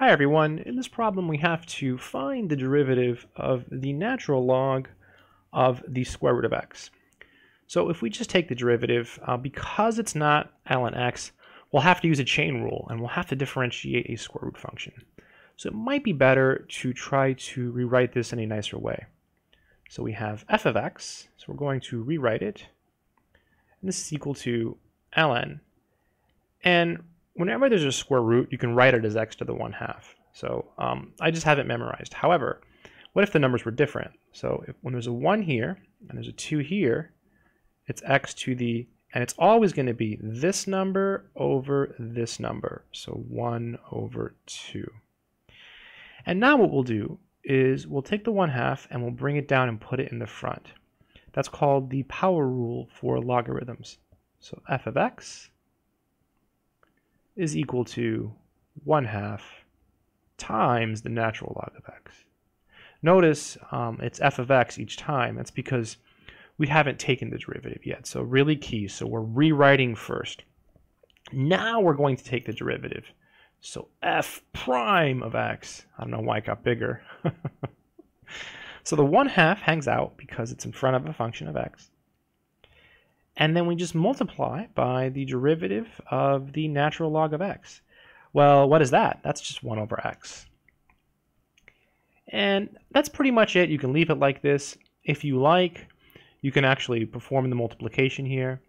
Hi everyone, in this problem we have to find the derivative of the natural log of the square root of x. So if we just take the derivative, uh, because it's not ln x, we'll have to use a chain rule and we'll have to differentiate a square root function. So it might be better to try to rewrite this in a nicer way. So we have f of x, so we're going to rewrite it, and this is equal to ln. And whenever there's a square root, you can write it as x to the 1 half. So um, I just have it memorized. However, what if the numbers were different? So if, when there's a 1 here and there's a 2 here, it's x to the, and it's always going to be this number over this number. So 1 over 2. And now what we'll do is we'll take the 1 half and we'll bring it down and put it in the front. That's called the power rule for logarithms. So f of x is equal to 1 half times the natural log of x. Notice um, it's f of x each time. That's because we haven't taken the derivative yet. So really key. So we're rewriting first. Now we're going to take the derivative. So f prime of x. I don't know why it got bigger. so the 1 half hangs out because it's in front of a function of x. And then we just multiply by the derivative of the natural log of x. Well, what is that? That's just 1 over x. And that's pretty much it. You can leave it like this. If you like, you can actually perform the multiplication here.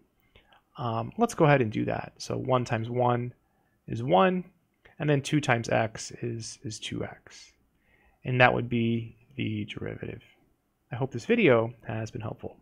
Um, let's go ahead and do that. So 1 times 1 is 1, and then 2 times x is, is 2x. And that would be the derivative. I hope this video has been helpful.